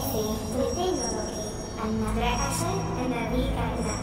Sí, sí, yo tengo lo que Ana Draga soy, Ana Draga